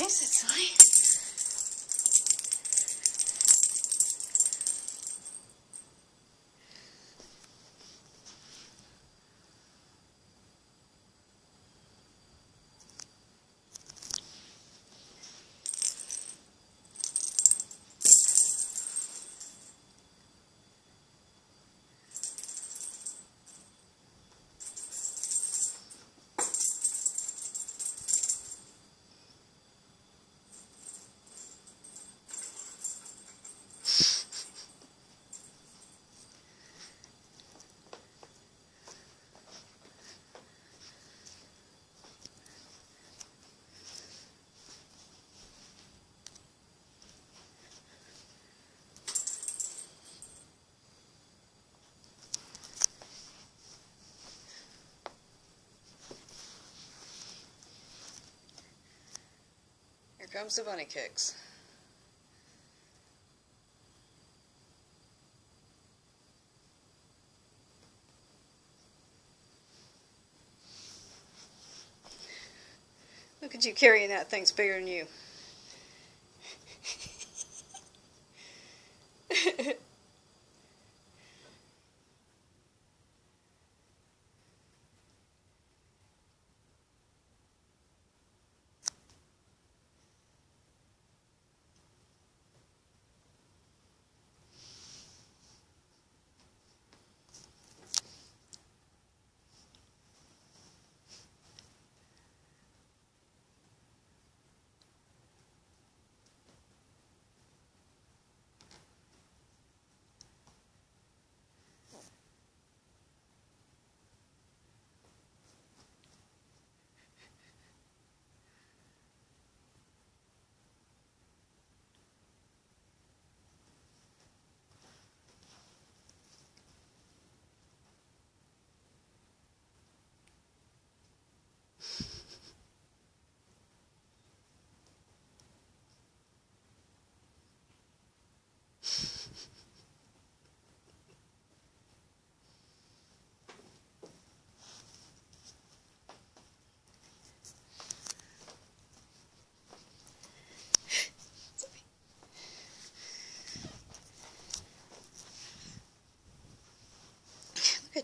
Massachusetts, right? Here comes the bunny kicks. Look at you carrying that thing's bigger than you.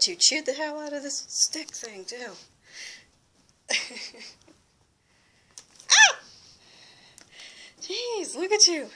You, chewed the hell out of this stick thing, too. Ow! Ah! Jeez, look at you.